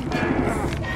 Yeah.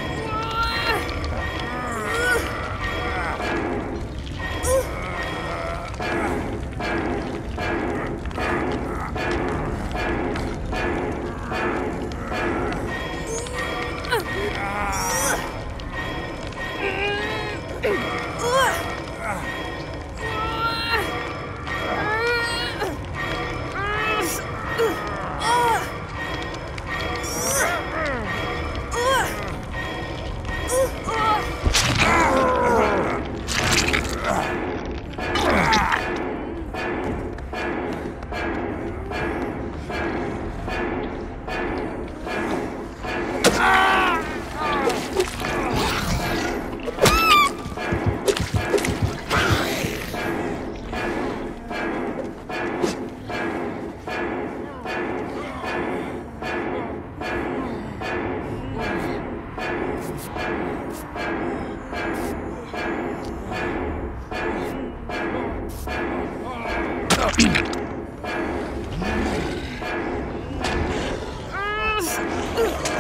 Ugh!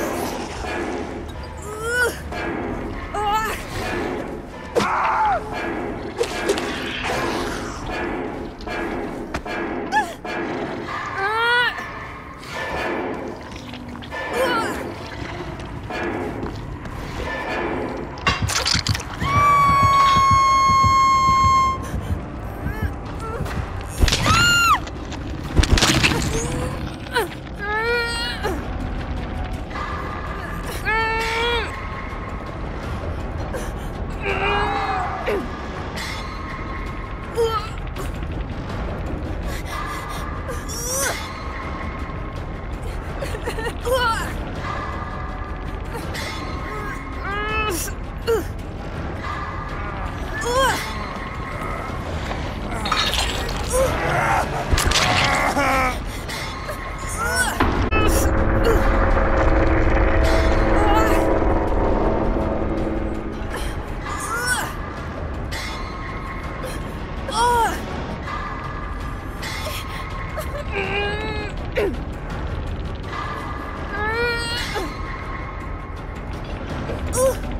Ooh.